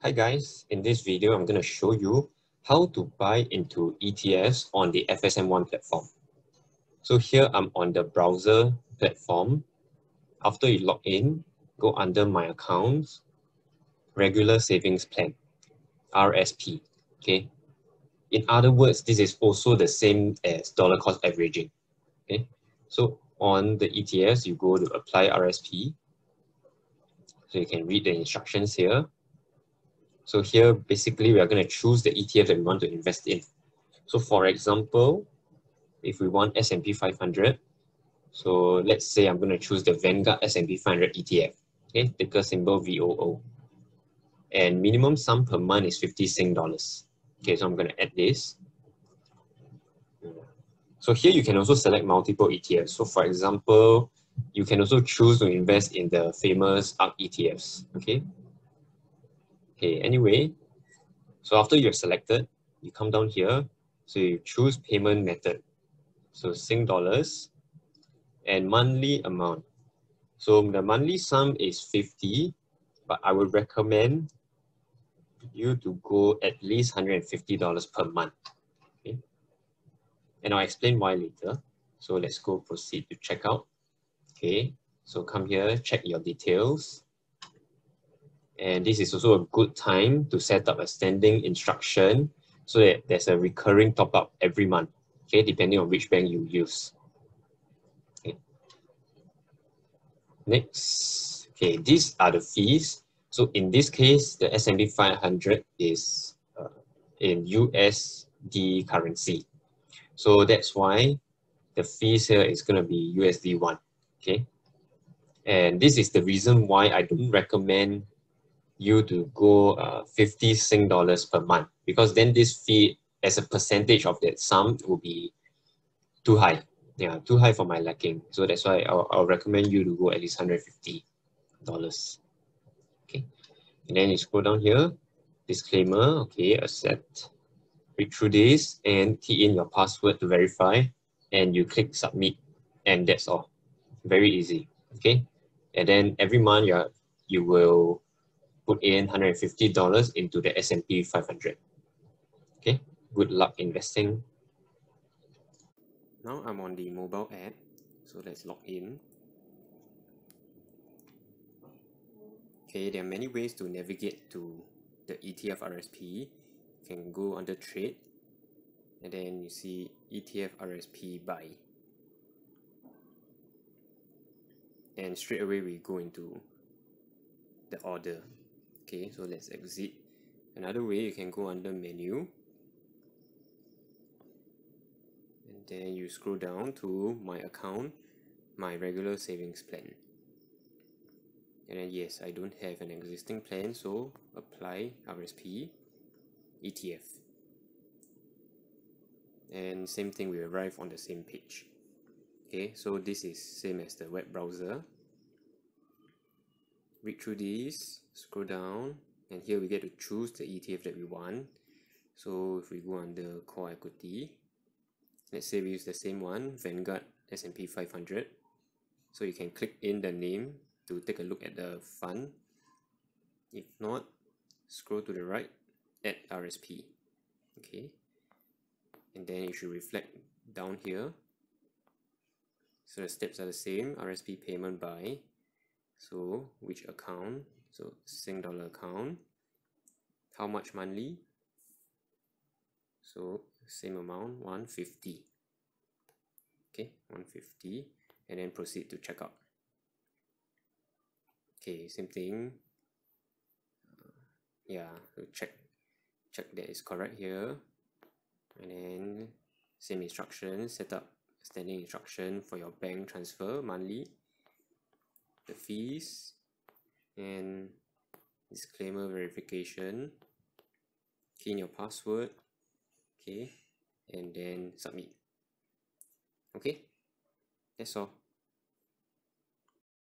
Hi guys, in this video I'm going to show you how to buy into ETFs on the FSMOne platform. So here I'm on the browser platform. After you log in, go under my accounts, regular savings plan, RSP, okay? In other words, this is also the same as dollar cost averaging, okay? So on the ETFs, you go to apply RSP. So you can read the instructions here so here, basically, we are going to choose the ETF that we want to invest in. So for example, if we want S&P 500, so let's say I'm going to choose the Vanguard S&P 500 ETF, okay, ticker symbol VOO. And minimum sum per month is 50 Sing dollars. Okay, so I'm going to add this. So here you can also select multiple ETFs. So for example, you can also choose to invest in the famous ARK ETFs, okay? Okay, anyway, so after you're selected, you come down here, so you choose payment method. So Sing dollars and monthly amount. So the monthly sum is 50, but I would recommend you to go at least $150 per month. Okay. And I'll explain why later. So let's go proceed to checkout. Okay, so come here, check your details. And this is also a good time to set up a standing instruction so that there's a recurring top up every month, okay, depending on which bank you use. Okay. Next, okay, these are the fees. So in this case, the S&P 500 is uh, in USD currency. So that's why the fees here is going to be USD 1, okay? And this is the reason why I don't recommend you to go uh, 50 Sing dollars per month because then this fee as a percentage of that sum will be too high. Yeah, too high for my liking. So that's why I'll, I'll recommend you to go at least $150. Okay. And then you scroll down here, disclaimer, okay, accept. Read through this and key in your password to verify and you click submit and that's all. Very easy. Okay. And then every month you you will put in $150 into the S&P 500. Okay, good luck investing. Now I'm on the mobile app, so let's log in. Okay, there are many ways to navigate to the ETF RSP. You can go under trade and then you see ETF RSP buy. And straight away we go into the order okay so let's exit. Another way you can go under menu. And then you scroll down to my account my regular savings plan. And then yes I don't have an existing plan so apply RSP ETF and same thing we arrive on the same page. Okay so this is same as the web browser read through this, scroll down, and here we get to choose the ETF that we want. So if we go under core equity, let's say we use the same one, Vanguard S&P 500. So you can click in the name to take a look at the fund. If not, scroll to the right, add RSP. Okay. And then it should reflect down here. So the steps are the same, RSP payment by so which account? So sing dollar account. How much monthly? So same amount 150 okay 150 and then proceed to checkout. Okay same thing. Uh, yeah so check check that is correct here. And then same instruction set up standing instruction for your bank transfer monthly the fees and disclaimer verification. Key in your password. Okay. And then submit. Okay. That's all